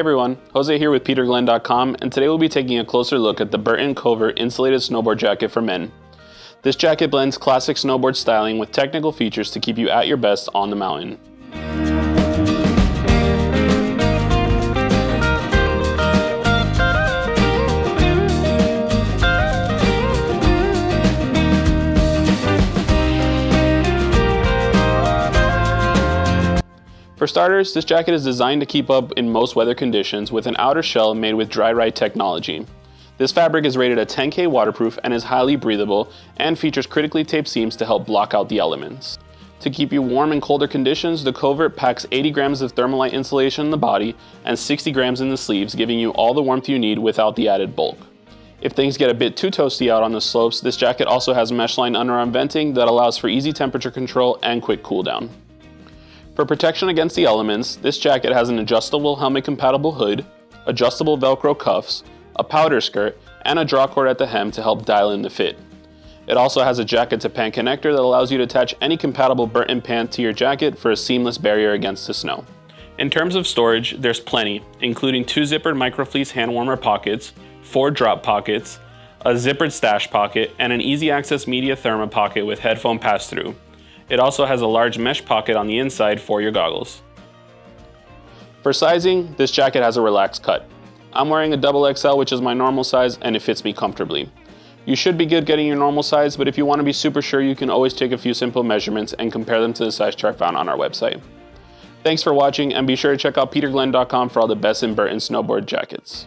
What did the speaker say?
everyone, Jose here with PeterGlenn.com, and today we'll be taking a closer look at the Burton Covert Insulated Snowboard Jacket for Men. This jacket blends classic snowboard styling with technical features to keep you at your best on the mountain. For starters, this jacket is designed to keep up in most weather conditions with an outer shell made with DRYRIDE technology. This fabric is rated a 10K waterproof and is highly breathable and features critically taped seams to help block out the elements. To keep you warm in colder conditions, the Covert packs 80 grams of thermalite insulation in the body and 60 grams in the sleeves, giving you all the warmth you need without the added bulk. If things get a bit too toasty out on the slopes, this jacket also has mesh line underarm venting that allows for easy temperature control and quick cool down. For protection against the elements, this jacket has an adjustable helmet compatible hood, adjustable velcro cuffs, a powder skirt, and a drawcord at the hem to help dial in the fit. It also has a jacket to pant connector that allows you to attach any compatible Burton pant to your jacket for a seamless barrier against the snow. In terms of storage, there's plenty, including two zippered microfleece hand warmer pockets, four drop pockets, a zippered stash pocket, and an easy access media therma pocket with headphone pass-through. It also has a large mesh pocket on the inside for your goggles. For sizing, this jacket has a relaxed cut. I'm wearing a double XL, which is my normal size, and it fits me comfortably. You should be good getting your normal size, but if you want to be super sure, you can always take a few simple measurements and compare them to the size chart found on our website. Thanks for watching, and be sure to check out peterglenn.com for all the best in Burton snowboard jackets.